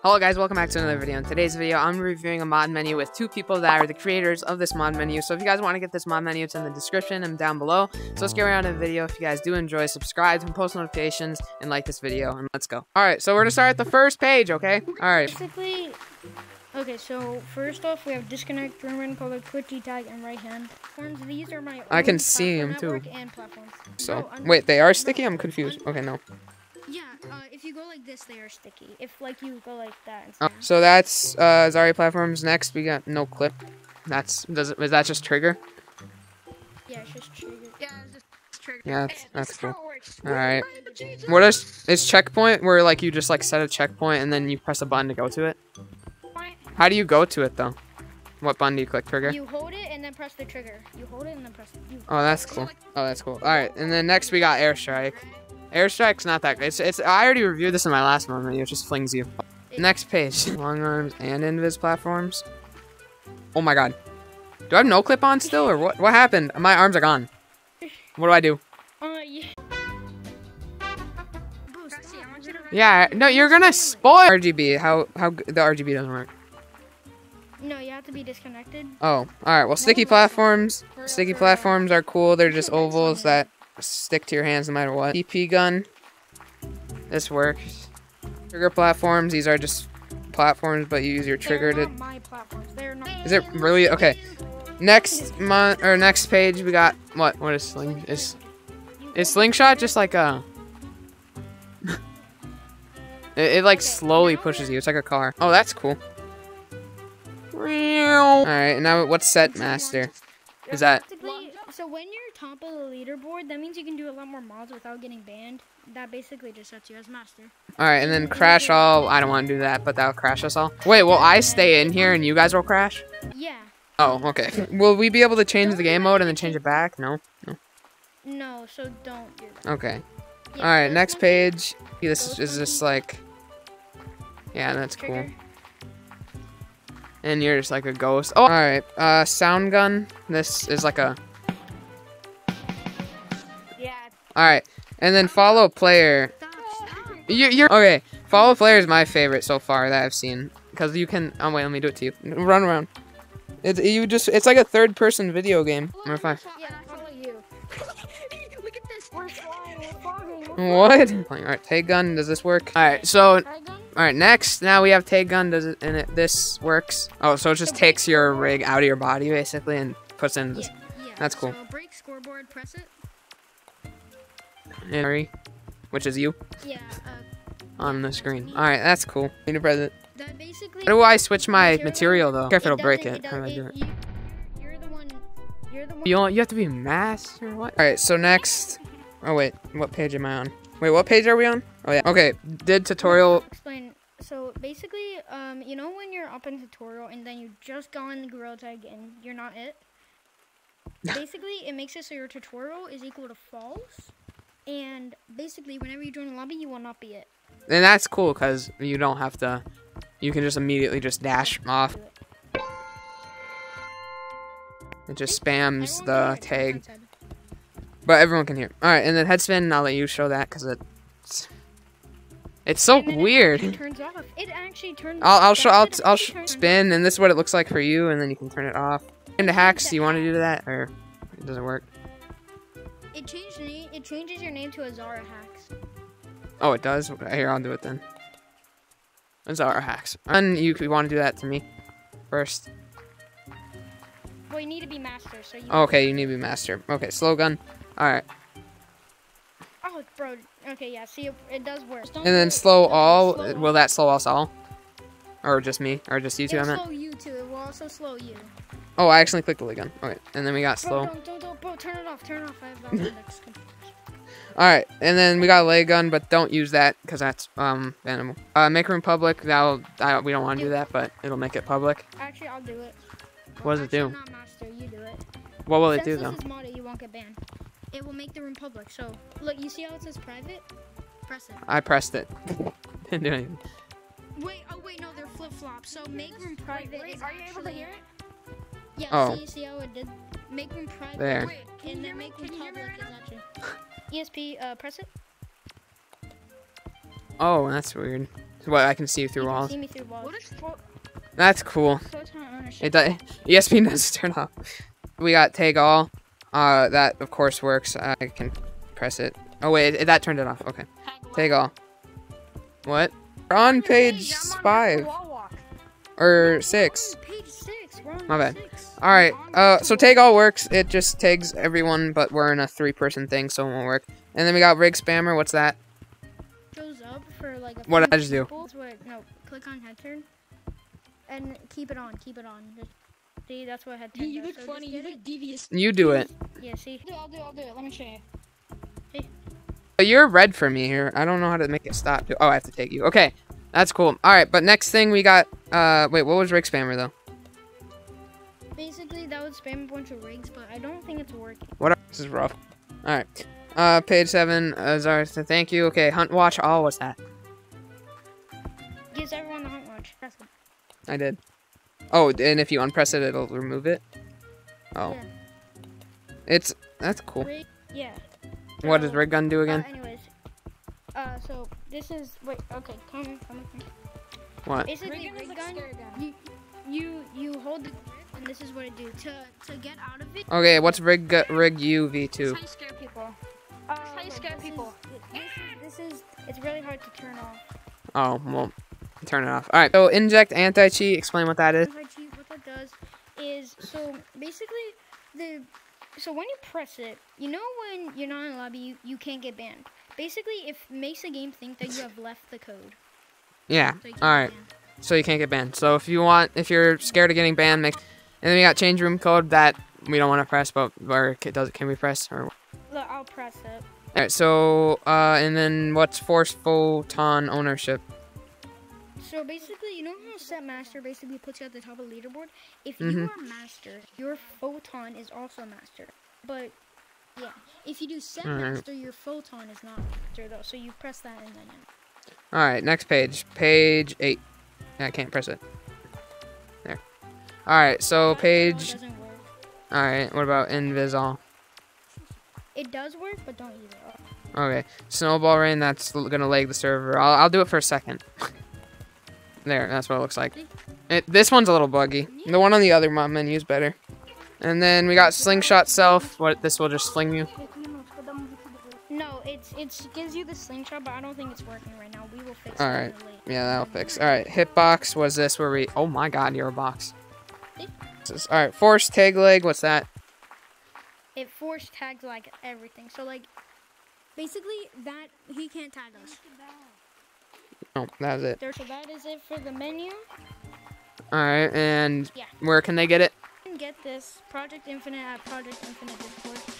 Hello guys, welcome back to another video. In today's video, I'm reviewing a mod menu with two people that are the creators of this mod menu. So if you guys want to get this mod menu, it's in the description and down below. So let's get right on to the video. If you guys do enjoy, subscribe and post notifications and like this video and let's go. Alright, so we're gonna start at the first page, okay? Alright. Basically, okay, so first off, we have disconnect, German, public, Twitchy tag, and right hand. Forms, these are my I can see see 'em, platform too. And platforms. So, wait, they are sticky? I'm confused. Okay, no. Yeah, uh, if you go like this, they are sticky. If like you go like that. Oh, so that's uh, Zarya platforms. Next, we got no clip. That's does it, is that just trigger? yeah, it's just trigger. Yeah, it's just trigger. Yeah, that's, Hey, that's cool. how it works. All right. Right, Jesus. What is is checkpoint where like you just like set a checkpoint and then you press a button to go to it? How do you go to it though? What button do you click trigger? You hold it and then press the trigger. You hold it and then press it. You, Oh, that's cool. Oh, that's cool. All right, and then next we got airstrike. Airstrike's not that great. It's, it's I already reviewed this in my last moment. It just flings you. Next page. Long arms and invis platforms. Oh my god. Do I have no clip on still or what? What happened? My arms are gone. What do I do? uh, yeah. Boost, see, I want you to run- Yeah, no, you're gonna spoil RGB. How how the RGB doesn't work. No, you have to be disconnected. Oh, all right. Well, sticky platforms. Sticky platforms are cool. They're just ovals that stick to your hands no matter what. PP gun. This works. Trigger platforms. These are just platforms, but you use your trigger They're to. my platforms. They're not. Is it really okay? Next month or next page, we got what? What is sling? Is is slingshot just like a? it, it like slowly pushes you. It's like a car. Oh, that's cool. All right, now what's set master? Is that so when you're top of the leaderboard, that means you can do a lot more mods without getting banned. That basically just sets you as master. all right? And then crash all. I don't want to do that, but that'll crash us all. Wait, will I stay in here and you guys will crash? Yeah. Oh, okay. Will we be able to change the game mode and then change it back? No. No, no so don't do that. Okay. Yeah, All right, next page. This is just like. Yeah, that's cool. And you're just like a ghost. Oh, all right. Uh, sound gun. This is like a. All right, and then follow player. Stop, stop. You, you're okay. Follow player is my favorite so far that I've seen because you can. Oh wait, let me do it to you. Run around. It's you just. It's like a third person video game. Number five. Yeah, I follow you. Look at this. We're flying, we're fogging, What? All right, tag gun. Does this work? All right, so All right, next, now we have tag gun. Does it and it this works? Oh, so it just takes your rig out of your body basically and puts in this Yeah, yeah. That's cool. So break scoreboard, press it. Harry, which is you Yeah, uh, on the screen. All right, that's cool. Need a present. How do I switch my material though? Care if it'll break it. How do I do it? You, you're the one. You're the one. You you have to be masked or what? All right, so next. Oh wait, what page am I on? Wait, what page are we on? Oh yeah. Okay, did tutorial. Explain. So basically, um, you know when you're up in tutorial and then you just go in the gorilla tag and you're not it. basically, it makes it so your tutorial is equal to false, and basically, whenever you join a lobby, you will not be it. And that's cool because you don't have to. You can just immediately just dash off. It. Just spams the tag. But everyone can hear. All right, and then head spin. I'll let you show that because it's it's so weird. it actually turns off. It actually turns. I'll I'll show I'll I'll sh- spin, and this is what it looks like for you, and then you can turn it off. Into hacks, do you want to do that or it doesn't work? It changed name. It changes your name to Azara Hacks. Oh, it does. Okay, here I'll do it then. Those are our hacks. And you want to do that to me first. Well, you need to be master, so you. Okay, you need to be master. Okay, slow gun. All right, Oh, bro. Okay, yeah. See, it, it does work. Don't and then slow it. all. Slow Will that slow us all? Or just me? Or just you two? I It'll meant. slow you too. It will also slow you. Oh, I accidentally clicked the gun. Okay, and then we got Bro, slow. don't, don't, don't, bro, turn it off. Turn it off. I have that index. All right, and then we got a lay gun, but don't use that because that's um animal. Uh, make room public. That'll I, we don't want to do that, but it'll make it public. Actually, I'll do it. What does it do? Not master. You do it. What will it Since do this though? is modded, you won't get banned. It will make the room public. So, look, you see how it says private? Press it. I pressed it. Didn't do anything. Wait, oh wait, no, they're flip flops. So make room private. Wait, is are you able to hear it? Yeah. Oh. See, see how it did? Make room private. There. Wait, can you And hear then me? make room Can you hear me public right is now? actually. ESP, uh, press it. Oh, that's weird. What I can see through you can walls. see me through walls. What is That's cool. Photon ownership. It does. ESP does turn off. We got take all. Uh, that of course works. I can press it. Oh wait, it, that turned it off. Okay. Take all. What? We're on page five or six. Page six. My bad. Six. All right. Uh, so tag all works. It just tags everyone, but we're in a three-person thing, so it won't work. And then we got rig spammer. What's that? Shows up for like a What did I just do? people. That's what- no, click on head turn. And keep it on. Keep it on. Just, see, that's what head turn You does. look So funny. You look it. devious. You do it. Yeah. See. I'll do it. I'll do it. Let me show you. But you're red for me here. I don't know how to make it stop. Oh, I have to take you. Okay, that's cool. All right, but next thing we got. Uh, wait, what was rig spammer though? Basically, that would spam a bunch of rigs, but I don't think it's working. What? This is rough. All right. Uh, page seven. Uh, sorry. so Thank you. Okay, hunt watch all. What's that? Gives everyone the hunt watch. Press it. I did. Oh, and if you unpress it, it'll remove it. Oh, Yeah. it's that's cool. Rig. Yeah. What does rig gun do Uh, again? anyways. Uh, so this is wait. Okay, come, come. come. What? Basically, Rig gun is rig like gun. scare gun. You, you, you hold the grip, and this is what it do. To, to get out of it. Okay, what's rig rig UV That's two? how you scare people. Uh, how you scare this people. Is, this is, this is. It's really hard to turn off. Oh, well, turn it off. All right. So inject anti cheat. Explain what that is. Anti-cheat, what that does is so basically the so when you press it, you know when you're not in a lobby, you, you can't get banned. Basically, it makes the game think that you have left the code. Yeah. So you can't All get right. banned. So you can't get banned. So if you want, if you're scared of getting banned, make. And then we got change room code that we don't want to press, but or does it? Can we press? Or Look, I'll press it. all right. So uh, and then what's force photon ownership? So basically, you know how set master basically puts you at the top of the leaderboard? If you Mhm. are master, your photon is also master. But yeah, if you do set Alright. master, your photon is not master though. So you press that and then yeah. All right. Next page. Page eight. I can't press it. There. All right. So page. All right. What about invis all? It does work, but don't use it. Okay. Snowball rain. That's gonna lag the server. I'll I'll do it for a second. there. That's what it looks like. It, this one's a little buggy. The one on the other menu is better. And then we got slingshot self. What this will just fling you. No, it's it gives you the slingshot, but I don't think it's working right now. We will fix All it. right. Yeah, that'll fix. All right. Hitbox was this where we? Oh my God, you're a box. This is- All right. Force tag leg. What's that? It force tags like everything. So like, basically that he can't tag us. Oh, that was it. So that is it for the menu. All right. And Yeah. where can they get it? You can get this Project Infinite at Project Infinite Discord.